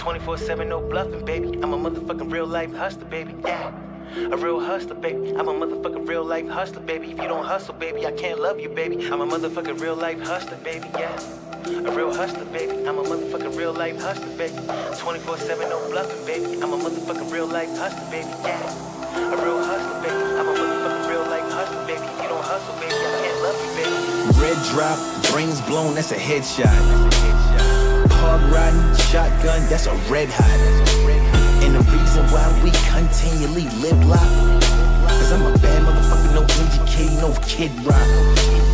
24 7, no bluffing, baby. I'm a motherfucking real life hustler, baby. Yeah. A real hustler, baby. I'm a motherfucking real life hustler, baby. If you don't hustle, baby, I can't love you, baby. I'm a motherfucking real life hustler, baby. Yeah. A real hustler, baby. I'm a motherfucking real life hustler, baby. 24 7, no bluffing, baby. I'm a motherfucking real life hustler, baby. Yeah. A real hustler, baby. I'm a motherfucking real life hustler, baby. If you don't hustle, baby, I can't love you, baby. Red drop, brains blown, that's a headshot. Hog riding, shotgun, that's a red hot. And the reason why we continually live life, cause I'm a bad motherfucker, no MGK, no kid rock.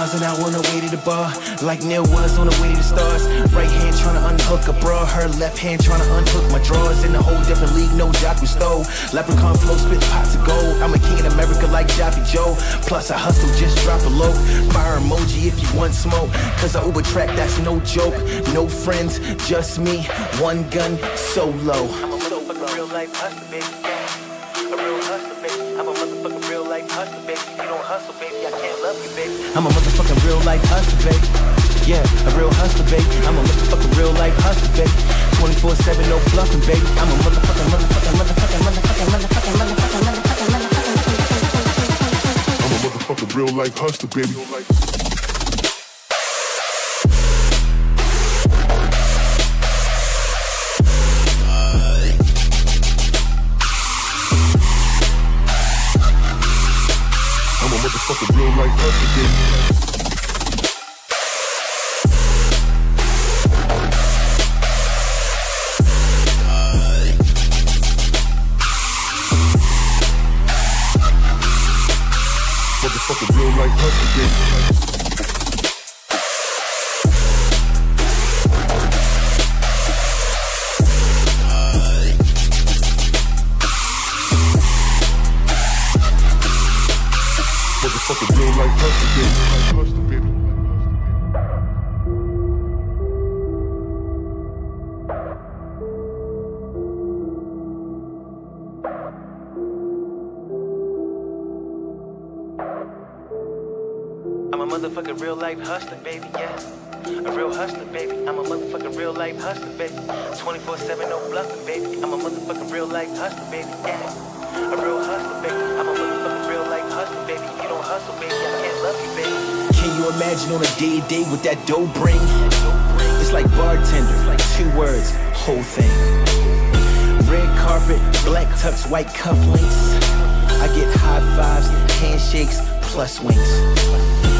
100 miles an hour on the way to the bar, like Neil was on the way to the stars. Right hand trying to unhook a bra, her left hand trying to unhook my drawers. In a whole different league, no Jacques Cousteau. Leprechaun flow, spit pots of gold. I'm a king in America like Joppy Joe. Plus I hustle, just drop a low. Fire emoji if you want smoke. Cause I Uber track, that's no joke. No friends, just me. One gun, solo. I'm a real life hustler. A real hustler, I'm a motherfucking real life hustler, baby. Yeah, a real hustler, baby. I'm a motherfucking real life hustler, baby. 24 7, no bluffing, baby. I'm a motherfucking, motherfucking, motherfucking, motherfucking, motherfucking, motherfucking, motherfucking, motherfucking, I'm a motherfucking real life hustler, baby. motherfucker real like us again. Motherfucker real like us again. I'm a motherfucking real life hustler, baby, yeah. A real hustler, baby. I'm a motherfucking real life hustler, baby. 24 7, no bluffing, baby. I'm a motherfucking real life hustler, baby, yeah. A real hustler, baby. I'm a motherfucking real life hustler, baby. If you don't hustle, baby, Can you imagine on a day day what that dough bring? It's like bartender, like two words, whole thing. Red carpet, black tux, white cufflinks. I get high fives, handshakes, plus winks.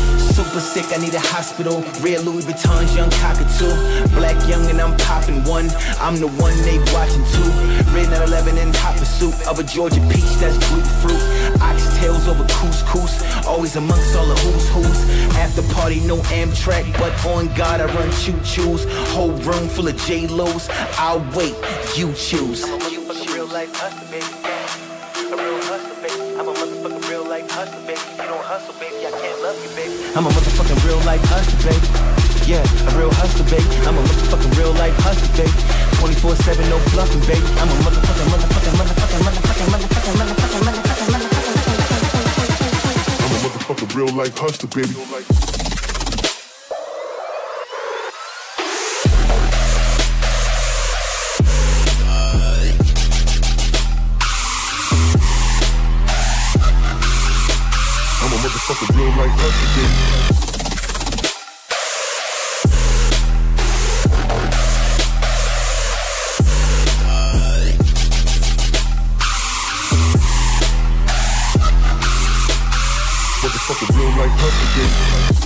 Super sick, I need a hospital. Red Louis Vuitton's young cockatoo. Black young and I'm popping one. I'm the one they watching too. Red 911 in hot pursuit of a Georgia peach that's grapefruit. Oxtails over couscous. Always amongst all the who's who's. After party, no Amtrak, but on God I run choo choos. Whole room full of J Lo's. I'll wait, you choose. I'm a real life hustler, baby, baby. I'm a motherfucking real life hustler, baby. Yeah, a real hustler, baby. I'm a motherfucking real life hustler, baby. 24 7, no bluffing, baby. I'm a motherfucking, motherfucking, motherfucking, motherfucking, motherfucking, motherfucking, motherfucking, motherfucking, I'm a motherfucking real life hustler, baby. perfect.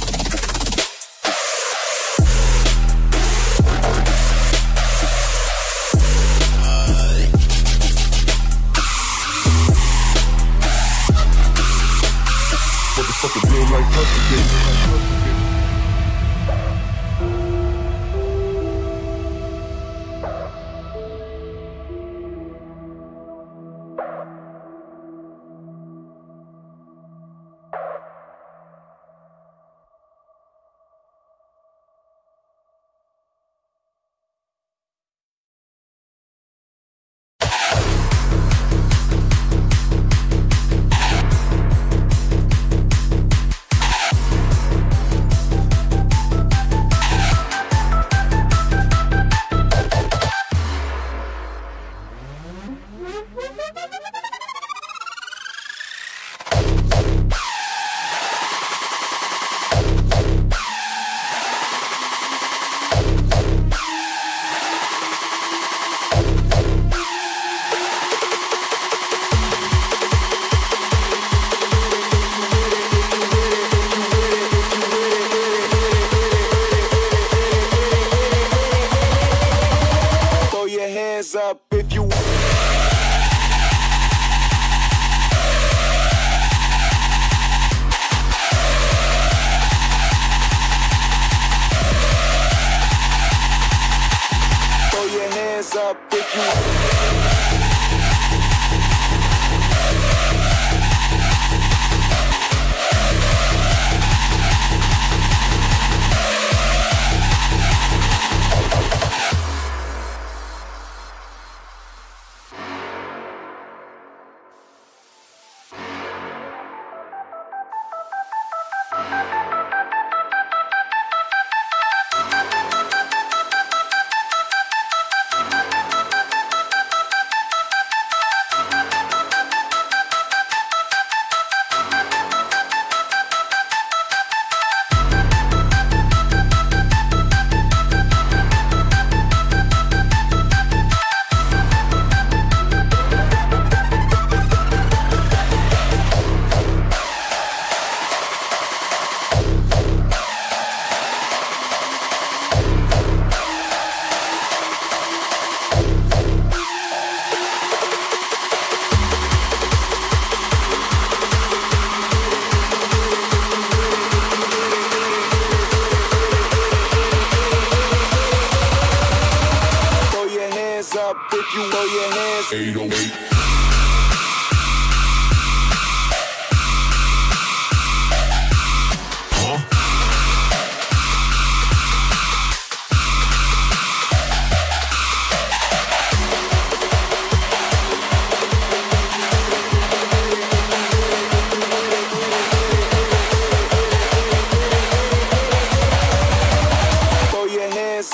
you know your hands 808.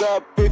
up